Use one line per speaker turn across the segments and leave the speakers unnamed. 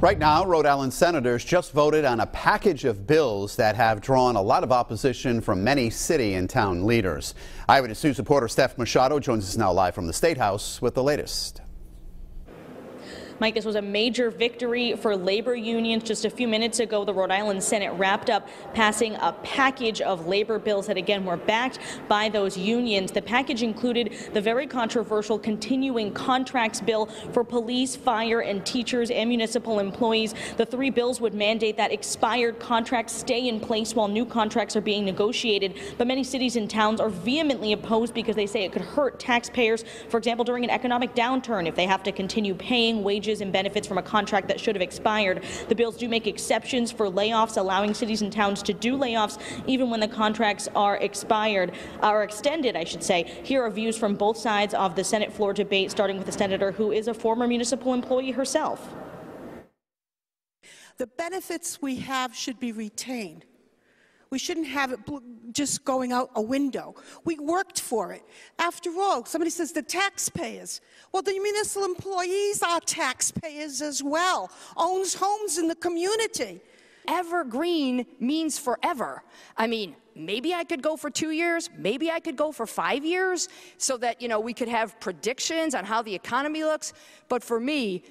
Right now, Rhode Island senators just voted on a package of bills that have drawn a lot of opposition from many city and town leaders. Eyewitness News reporter Steph Machado joins us now live from the State House with the latest.
Mike, this was a major victory for labor unions. Just a few minutes ago, the Rhode Island Senate wrapped up passing a package of labor bills that, again, were backed by those unions. The package included the very controversial continuing contracts bill for police, fire, and teachers and municipal employees. The three bills would mandate that expired contracts stay in place while new contracts are being negotiated. But many cities and towns are vehemently opposed because they say it could hurt taxpayers, for example, during an economic downturn if they have to continue paying wages wages and benefits from a contract that should have expired. The bills do make exceptions for layoffs, allowing cities and towns to do layoffs even when the contracts are expired, or extended, I should say. Here are views from both sides of the Senate floor debate, starting with the senator who is a former municipal employee herself.
The benefits we have should be retained. We shouldn't have it just going out a window. We worked for it. After all, somebody says the taxpayers. Well, the municipal employees are taxpayers as well, owns homes in the community.
Evergreen means forever. I mean, maybe I could go for two years, maybe I could go for five years, so that, you know, we could have predictions on how the economy looks. But for me,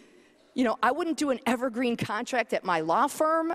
you know, I wouldn't do an evergreen contract at my law firm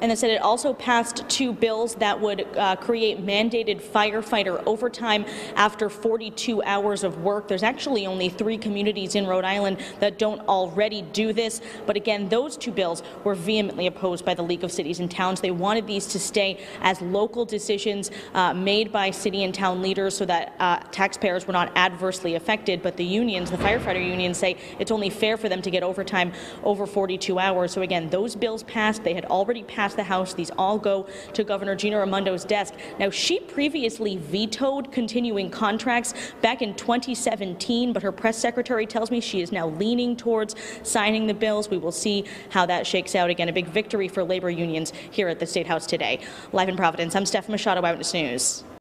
And the Senate also passed two bills that would uh, create mandated firefighter overtime after 42 hours of work. There's actually only three communities in Rhode Island that don't already do this. But again, those two bills were vehemently opposed by the League of Cities and Towns. They wanted these to stay as local decisions uh, made by city and town leaders so that uh, taxpayers were not adversely affected. But the unions, the firefighter unions, say it's only fair for them to get overtime over 42 hours. So again, those bills passed. They had already passed the House. These all go to Governor Gina Raimondo's desk. Now, she previously vetoed continuing contracts back in 2017, but her press secretary tells me she is now leaning towards signing the bills. We will see how that shakes out. Again, a big victory for labor unions here at the State House today. Live in Providence, I'm Steph Machado, Eyewitness News.